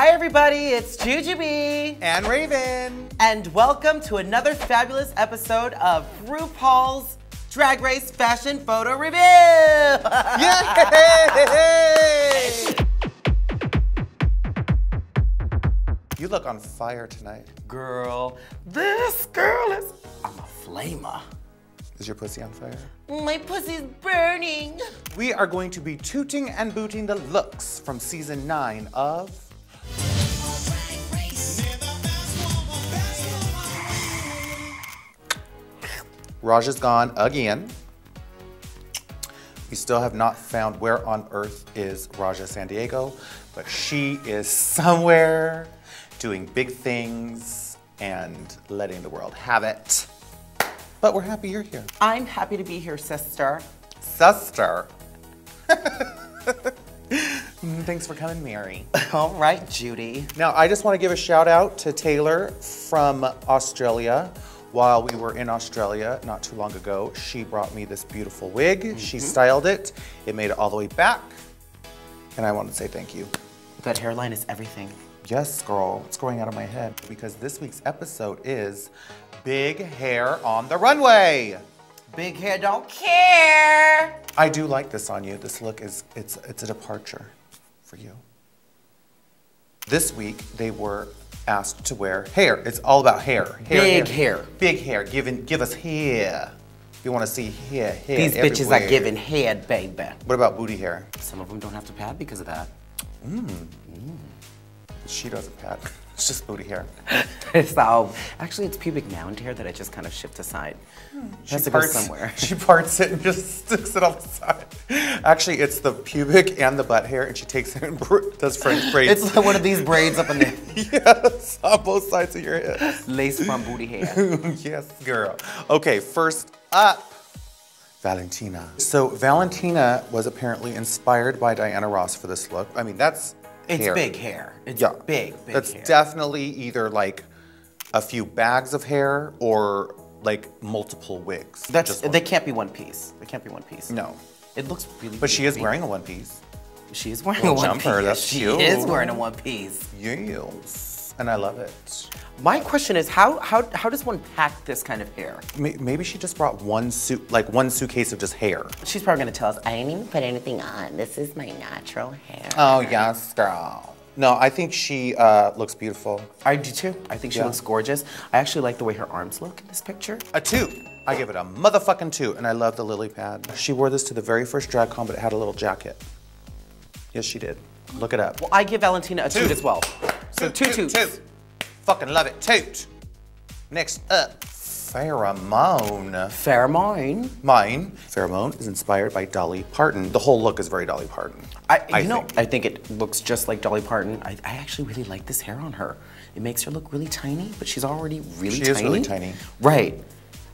Hi, everybody, it's Jujubee. And Raven. And welcome to another fabulous episode of RuPaul's Drag Race Fashion Photo RuView. Yay! you look on fire tonight. Girl, this girl is. I'm a flamer. Is your pussy on fire? My pussy's burning. We are going to be tooting and booting the looks from season nine of. Raja's gone again. We still have not found where on earth is Raja San Diego, but she is somewhere doing big things and letting the world have it. But we're happy you're here. I'm happy to be here, sister. Sister. Thanks for coming, Mary. All right, Judy. Now, I just want to give a shout out to Taylor from Australia. While we were in Australia not too long ago, she brought me this beautiful wig. She mm-hmm. styled it. It made it all the way back. And I want to say thank you. That hairline is everything. Yes, girl, it's growing out of my head because this week's episode is Big Hair on the Runway. Big hair don't care. I do like this on you. This look is, it's, it's a departure for you. This week, they were asked to wear hair. It's all about hair. hair Big hair. Big hair. Give, us hair. If You want to see hair, hair These bitches are giving head, baby. What about booty hair? Some of them don't have to pad because of that. Mmm. She doesn't pat. It's just booty hair. so, actually, it's pubic mound hair that I just kind of shift aside. Hmm. It has to go somewhere. She parts it and just sticks it on the side. Actually, it's the pubic and the butt hair, and she takes it and br- does French braids. It's like one of these braids up in there. yes, on both sides of your hips. Lace front booty hair. yes, girl. Okay, first up, Valentina. So Valentina was apparently inspired by Diana Ross for this look. I mean, that's It's hair. big hair. It's Yeah, big, big That's hair. definitely either like a few bags of hair or like multiple wigs. That's Just they can't be one piece. They can't be one piece. no. It looks really. But she is beefy. wearing a one piece. She is wearing Little a one jumper, piece. that's she cute. is wearing a one piece. Yes. And I love it. My question is, how how how does one pack this kind of hair? Maybe she just brought one suit, like one suitcase of just hair. She's probably gonna tell us, I didn't even put anything on. This is my natural hair. Oh yes, girl. No, I think she uh, looks beautiful. I do too. I think she Yeah. looks gorgeous. I actually like the way her arms look in this picture. A two. I give it a motherfucking two, and I love the lily pad. She wore this to the very first drag con, but it had a little jacket. Yes, she did. Look it up. Well, I give Valentina a toot Toot. as well. So two toots. Toot. Fucking love it. Toot. Next up, Farrah Moan. Pheromone. Mine, Farrah Moan, is inspired by Dolly Parton. The whole look is very Dolly Parton. I, you know, think. I think it looks just like Dolly Parton. I, I actually really like this hair on her. It makes her look really tiny, but she's already really She tiny. is really tiny. Right.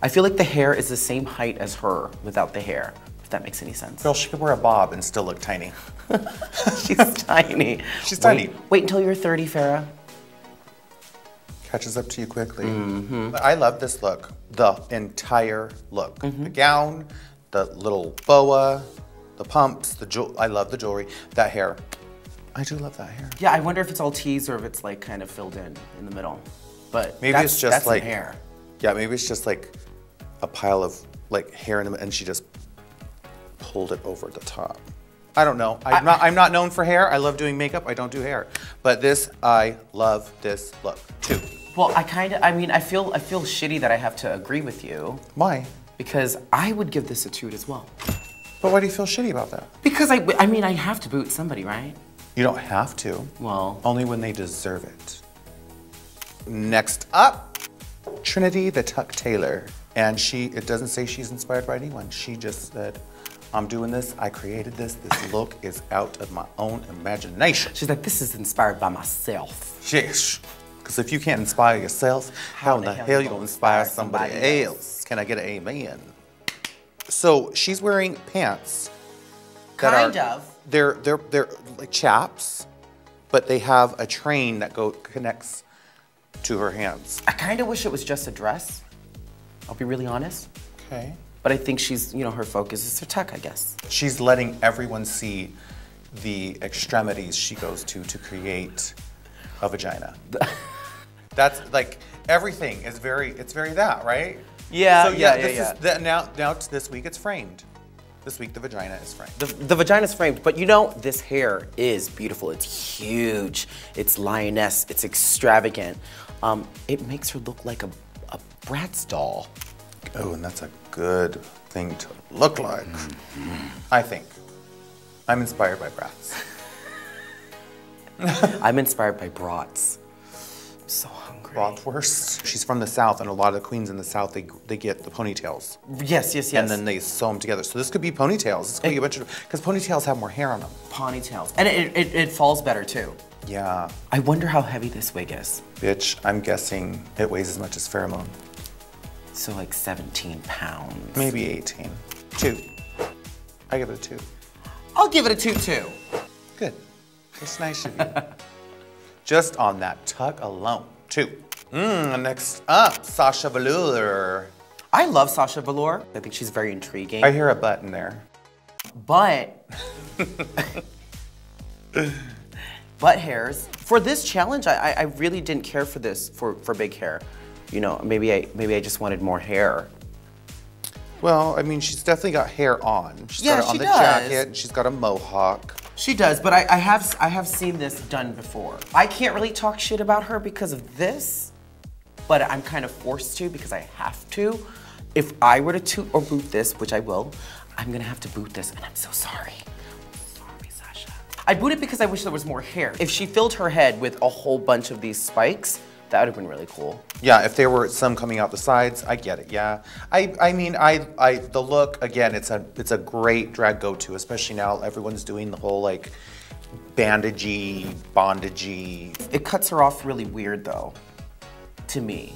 I feel like the hair is the same height as her without the hair, if that makes any sense. Girl, she could wear a bob and still look tiny. she's tiny. She's Wait- tiny. Wait until you're 30, Farrah. Catches up to you quickly. Mm-hmm. But I love this look. The entire look. Mm-hmm. The gown, the little boa, the pumps, the jewel. I love the jewelry. That hair. I do love that hair. Yeah, I wonder if it's all teased or if it's like kind of filled in in the middle. But Maybe it's just that's like hair. Yeah, maybe it's just like a pile of like hair in the and she just pulled it over the top. I don't know. I'm not I'm not known for hair. I love doing makeup. I don't do hair. But this I love this look too. Well, I kind of, I mean, I feel, I feel shitty that I have to agree with you Why? because I would give this a toot as well. But why do you feel shitty about that? Because I, I mean, I have to boot somebody, right? You don't have to. Well, Only when they deserve it. Next up, Trinity the Tuck Taylor. And she, it doesn't say she's inspired by anyone. She just said, I'm doing this, I created this, this look is out of my own imagination. she's like, this is inspired by myself. Yes. Because if you can't inspire yourself, how, in the hell, you gonna inspire somebody, else? Can I get an amen? So she's wearing pants. that Kind are- of. They're they're they're like chaps, but they have a train that go connects to her hands. I kind of wish it was just a dress. I'll be really honest. Okay. But I think she's, you know, her focus is her tuck, I guess. She's letting everyone see the extremities she goes to to create a vagina. That's like everything is very. It's very that right. Yeah, So yeah, yeah, this yeah. is the, now. Now it's this week it's framed. This week the vagina is framed. The, the is framed, but you know, this hair is beautiful. It's huge. It's lioness. It's extravagant. Um, it makes her look like a, a Bratz doll. Oh, and that's a good thing to look like. I think. I'm inspired by brats. I'm inspired by brats. I'm so hungry. Bratwurst. She's from the South, and a lot of the queens in the South, they, they get the ponytails. Yes, yes, yes. And then they sew them together. So this could be ponytails. This could be a bunch of, because ponytails have more hair on them. ponytails, and it, it, it falls better too. Yeah. I wonder how heavy this wig is. Bitch, I'm guessing it weighs as much as Farrah Moan. So like 17 pounds. Maybe 18. Two. I give it a two. I'll give it a two too. Good. That's nice of you. Just on that tuck alone. too. Mmm, next up, Sasha Velour. I love Sasha Velour. I think she's very intriguing. I hear a button there. But butt hairs for this challenge, I, I- I really didn't care for this for, for big hair. You know, maybe I maybe I just wanted more hair. Well, I mean, she's definitely got hair on. She's Yeah, got it on she the does. jacket, and she's got a mohawk. She does, but I, I have I have seen this done before. I can't really talk shit about her because of this, but I'm kind of forced to because I have to. If I were to toot or boot this, which I will, I'm gonna have to boot this, and I'm so sorry. Sorry, Sasha. I boot it because I wish there was more hair. If she filled her head with a whole bunch of these spikes, that would have been really cool. Yeah, if there were some coming out the sides, I get it. Yeah, I, I mean, I, I, the look again, it's a, it's a great drag go-to, especially now everyone's doing the whole like bandagey, bondagey. It cuts her off really weird though, to me.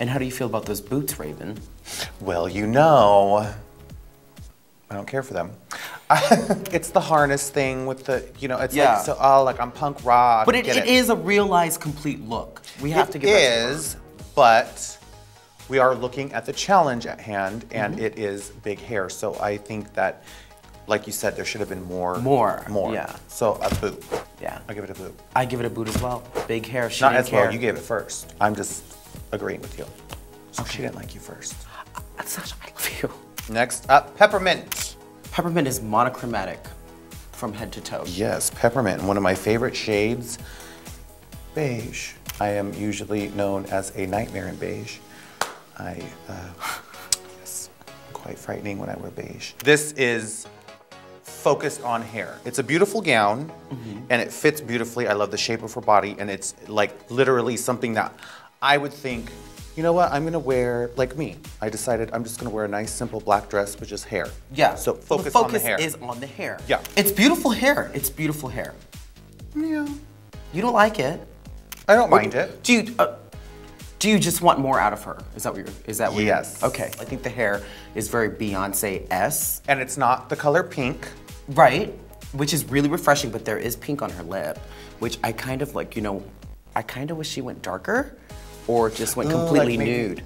And how do you feel about those boots, Raven? Well, you know, I don't care for them. it's the harness thing with the, you know, it's Yeah. like so, oh, like I'm punk rock. But I it, it is a realized complete look. We have It to give to her. but we are looking at the challenge at hand, and Mm-hmm. it is big hair. So I think that, like you said, there should have been more. More, More. yeah. So a boot. Yeah. I give it a boot. I give it a boot as well. Big hair. She Not didn't as care. well. You gave it first. I'm just agreeing with you. So she didn't like you first. Sasha, I love you. Next up, peppermint. Peppermint is monochromatic from head to toe. Yes, peppermint. One of my favorite shades, beige. I am usually known as a nightmare in beige. I, uh, yes, quite frightening when I wear beige. This is focused on hair. It's a beautiful gown and it fits beautifully. I love the shape of her body and it's like literally something that I would think, you know what, I'm gonna wear like me. I decided I'm just gonna wear a nice simple black dress with just hair. Yeah. So Well, focus, the on the focus hair. is on the hair. Yeah. It's beautiful hair. It's beautiful hair. yeah. You don't like it. I don't mind it. Do you? Uh, do you just want more out of her? Is that what you're? Is that what? you're- Yes. Okay. I think the hair is very Beyonce s. And it's not the color pink. Right. Which is really refreshing, but there is pink on her lip, which I kind of like. You know, I kind of wish she went darker, or just went like completely maybe- nude.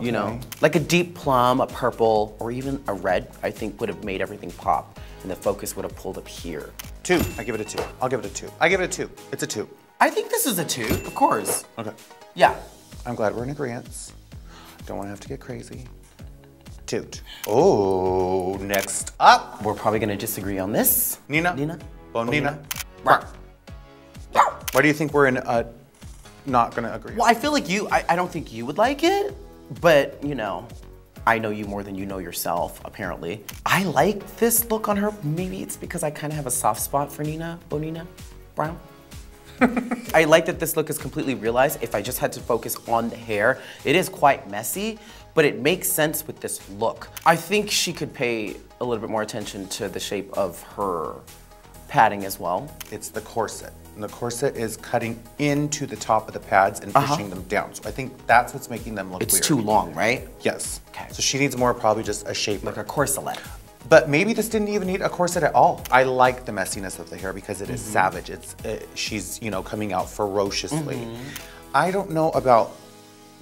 You know, like a deep plum, a purple, or even a red. I think would have made everything pop, and the focus would have pulled up here. Two. I give it a two. I'll give it a two. I give it a two. It's a two. I think this is a two, of course. Okay. Yeah. I'm glad we're in agreement. Don't want to have to get crazy. Toot. Oh, next up, We're probably gonna disagree on this. Nina. Nina. Bo'nina. Oh, Rawr. Why do you think we're in a not gonna agree? Well, I feel like you. I, I don't think you would like it, but you know, I know you more than you know yourself. Apparently, I like this look on her. Maybe it's because I kind of have a soft spot for Nina Bo'nina Brown. I like that this look is completely realized. If I just had to focus on the hair, it is quite messy, but it makes sense with this look. I think she could pay a little bit more attention to the shape of her padding as well. It's the corset. And the corset is cutting into the top of the pads and pushing them down. So I think that's what's making them look Uh-huh. It's weird. too long, right? Yes. Okay. So she needs more, probably just a shape. Like a corselet. But maybe this didn't even need a corset at all. I like the messiness of the hair because it is Mm-hmm. savage. It's uh, she's you know coming out ferociously. Mm-hmm. I don't know about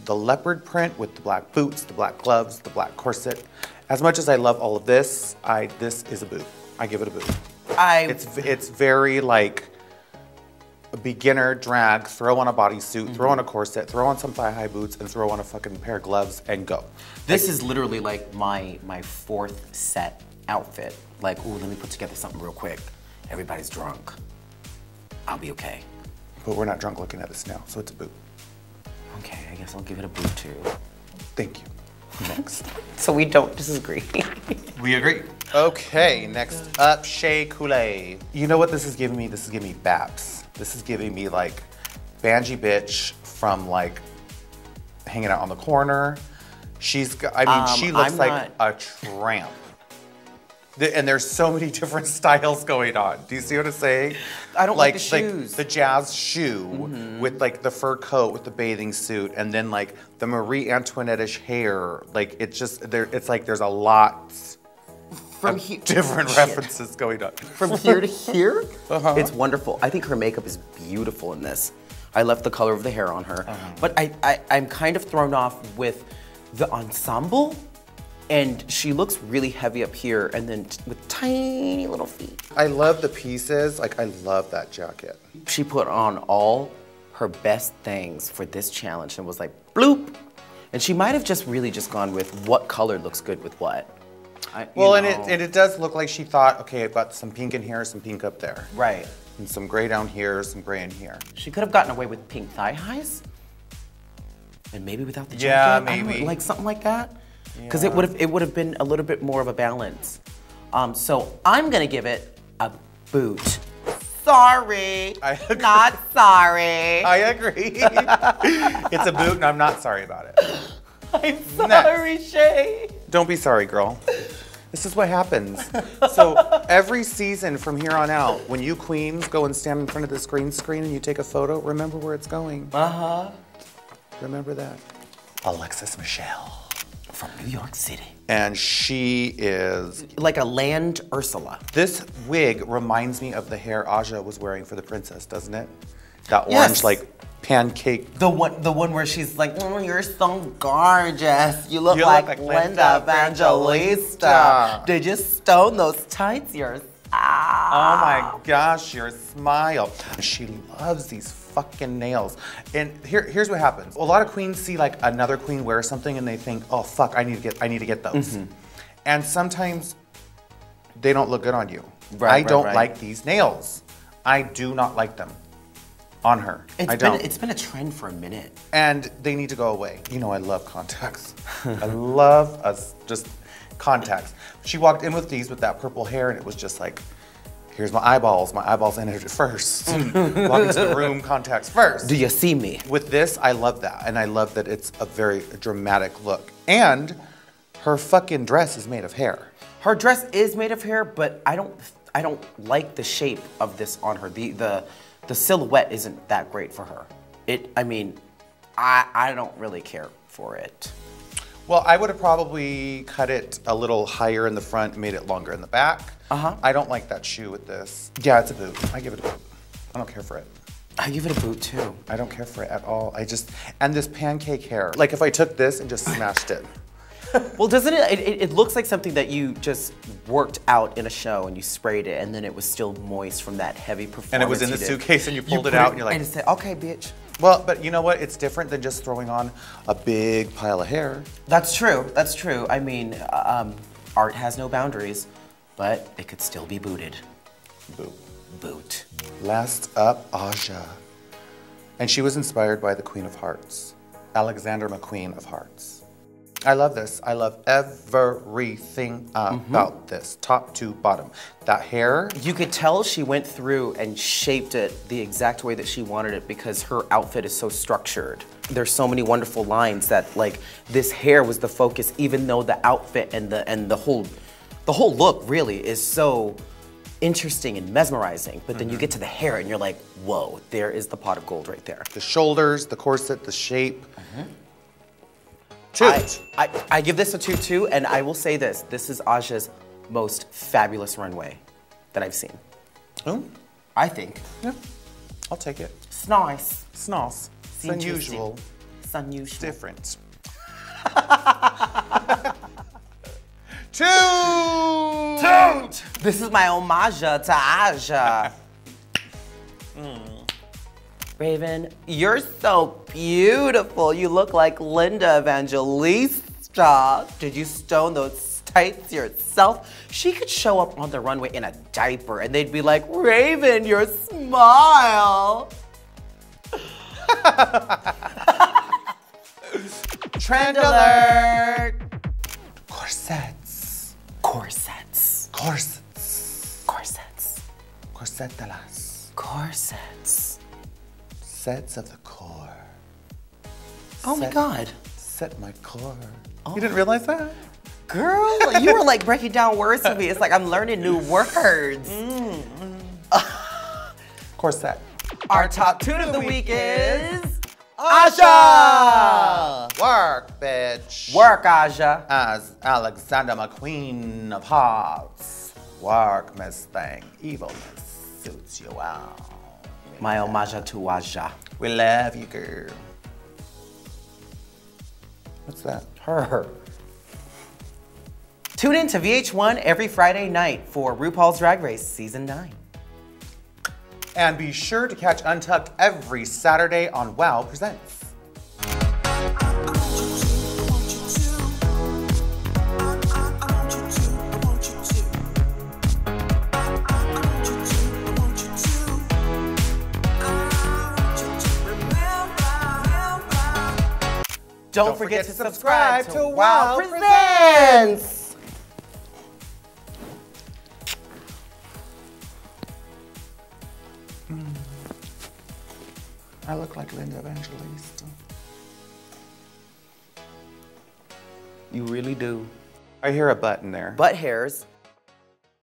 the leopard print with the black boots, the black gloves, the black corset. As much as I love all of this, I this is a boot. I give it a boot. I It's it's very like beginner drag, throw on a bodysuit, throw mm-hmm. on a corset, throw on some thigh high boots, and throw on a fucking pair of gloves and go. This is literally like my my fourth set outfit. Like, ooh, let me put together something real quick. Everybody's drunk. I'll be okay. But we're not drunk looking at this now, so it's a boot. Okay, I guess I'll give it a boot too. Thank you. Next. So we don't disagree. we agree. Okay, next up, Shea Couleé. You know what this is giving me? This is giving me Baps. This is giving me like Banji bitch from like hanging out on the corner. She's, got, I mean, Um, she looks I'm like a tramp. And there's so many different styles going on. Do you see what I'm saying? I don't like the shoes. the jazz shoe with like the fur coat with the bathing suit, and then like the Marie Antoinette-ish hair. Like it's just there. It's like there's a lot From here, different references going on. from here to here, Uh-huh. it's wonderful. I think her makeup is beautiful in this. I left the color of the hair on her, Uh-huh. but I, I I'm kind of thrown off with the ensemble, and she looks really heavy up here, and then with tiny little feet. I love the pieces. Like I love that jacket. She put on all her best things for this challenge and was like, bloop. And she might have just really just gone with what color looks good with what. I- Well, and it and it does look like she thought, okay, I've got some pink in here, some pink up there, right. and some gray down here, some gray in here. She could have gotten away with pink thigh highs. And maybe without the Yeah, jacket. Know, maybe. like something like that. Because it would have it would have been a little bit more of a balance. Um, so I'm gonna give it a boot. Sorry. I agree. Not sorry. I agree. it's a boot, and I'm not sorry about it. I'm sorry, Shea. Don't be sorry, girl. This is what happens. So every season from here on out, when you queens go and stand in front of this green screen and you take a photo, remember where it's going. Uh-huh. Remember that. Alexis Michelle. From New York City. And she is. Like a land Ursula. This wig reminds me of the hair Aja was wearing for the princess, doesn't it? That orange, Yes. like pancake. The one, the one where she's like, "Mm, "You're so gorgeous. You look You look like, like Linda Linda Evangelista. Evangelista. Did you stone those tights yourself?" Oh my gosh, your smile. She loves these fucking nails. And here, here's what happens. A lot of queens see like another queen wear something and they think, oh fuck, I need to get I need to get those. Mm-hmm. And sometimes they don't look good on you. Right, I right, don't right. like these nails. I do not like them on her. It's I don't. it's been a trend for a minute. and they need to go away. You know, I love contacts. I love us just contacts. She walked in with these with that purple hair, and it was just like, here's my eyeballs. My eyeballs entered first. Walk into the room, contacts first. Do you see me? With this, I love that, and I love that it's a very dramatic look. And her fucking dress is made of hair. Her dress is made of hair, but I don't I don't like the shape of this on her. The the the silhouette isn't that great for her. It I mean, I I don't really care for it. Well, I would have probably cut it a little higher in the front, made it longer in the back. Uh-huh. I don't like that shoe with this. Yeah, it's a boot. I give it a boot. I don't care for it. I give it a boot too. I don't care for it at all. I just and this pancake hair. Like if I took this and just smashed it. Well, doesn't it, it? It looks like something that you just worked out in a show and you sprayed it, and then it was still moist from that heavy performance. And it was in the did. suitcase and you pulled it put out and you're like- and it said, "Okay, bitch." Well, but you know what? It's different than just throwing on a big pile of hair. That's true. That's true. I mean, um, art has no boundaries, but it could still be booted. Boot. Boot. Last up, Aja. And she was inspired by the Queen of Hearts, Alexander McQueen of Hearts. I love this. I love everything mm-hmm. about this, top to bottom. That hair, You could tell she went through and shaped it the exact way that she wanted it because her outfit is so structured. There's so many wonderful lines that like this hair was the focus, even though the outfit and the and the whole the whole look really is so interesting and mesmerizing. But then you mm-hmm. get to the hair and you're like, whoa, there is the pot of gold right there. the shoulders, the corset, the shape. I, Toot. I, I give this a 2 2, and I will say this this is Aja's most fabulous runway that I've seen. Oh, I think. yeah. I'll take it. It's nice. It's nice. It's interesting. unusual. It's unusual. different. Toot! This is my homage to Aja. Raven, you're so beautiful. You look like Linda Evangelista. Did you stone those tights yourself? She could show up on the runway in a diaper and they'd be like, Raven, your smile. Trend alert! Corsets. Corsets. Corsets. Corsets. Corsetelas. Corsets. Sets of the core. Oh my god. Set my core. Oh. You didn't realize that? Girl, you were like breaking down words to me. It's like I'm learning new words. Mm-hmm. Corset. Our top tune of the week is Aja. Work, bitch. Work, Aja. As Alexander McQueen of Hearts. Work, Miss Thing. Evilness suits you well. My homage to Aja. We love you, girl. What's that? Her. Tune in to VH1 every Friday night for RuPaul's Drag Race Season 9. And be sure to catch Untucked every Saturday on WOW Presents. Don't, forget, to subscribe to Wow Presents. I look like Linda Evangelista. You really do. I hear a button there. Butt hairs